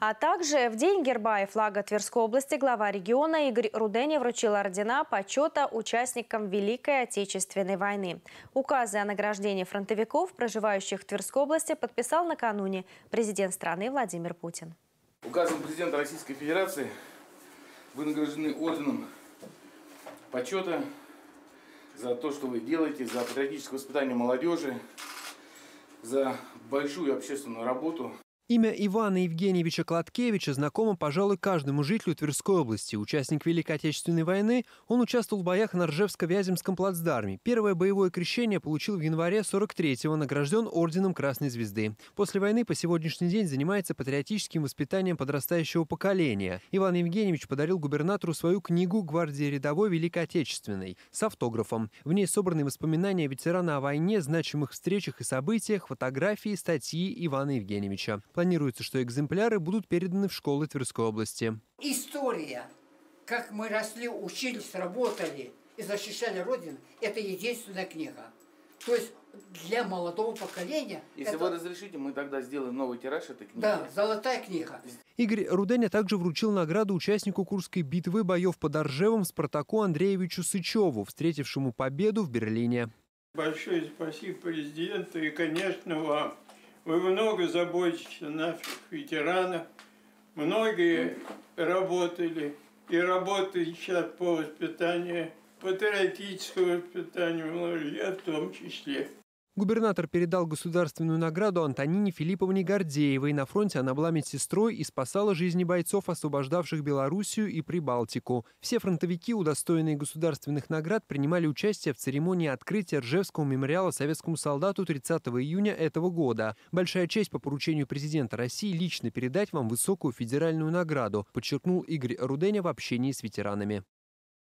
А также в день герба и флага Тверской области глава региона Игорь Руденя вручил ордена почета участникам Великой Отечественной войны. Указы о награждении фронтовиков, проживающих в Тверской области, подписал накануне президент страны Владимир Путин. Указом президента Российской Федерации вы награждены орденом почета за то, что вы делаете, за патриотическое воспитание молодежи, за большую общественную работу. Имя Ивана Евгеньевича Кладкевича знакомо, пожалуй, каждому жителю Тверской области. Участник Великой Отечественной войны, он участвовал в боях на Ржевско-Вяземском плацдарме. Первое боевое крещение получил в январе 43-го, награжден орденом Красной Звезды. После войны по сегодняшний день занимается патриотическим воспитанием подрастающего поколения. Иван Евгеньевич подарил губернатору свою книгу «Гвардии рядовой Великой Отечественной» с автографом. В ней собраны воспоминания ветерана о войне, значимых встречах и событиях, фотографии, статьи Ивана Евгеньевича. Планируется, что экземпляры будут переданы в школы Тверской области. История, как мы росли, учились, работали и защищали Родину, это единственная книга. То есть для молодого поколения... Если это... вы разрешите, мы тогда сделаем новый тираж этой книги. Да, золотая книга. Игорь Руденя также вручил награду участнику Курской битвы боев под Оржевом Спартаку Андреевичу Сычеву, встретившему победу в Берлине. Большое спасибо президенту и, конечно, вам. Вы много заботитесь о наших ветеранах. Многие работали и работают сейчас по воспитанию, патриотическому воспитанию, я в том числе. Губернатор передал государственную награду Антонине Филипповне Гордеевой. На фронте она была медсестрой и спасала жизни бойцов, освобождавших Белоруссию и Прибалтику. Все фронтовики, удостоенные государственных наград, принимали участие в церемонии открытия Ржевского мемориала советскому солдату 30 июня этого года. Большая честь по поручению президента России лично передать вам высокую федеральную награду, подчеркнул Игорь Руденя в общении с ветеранами.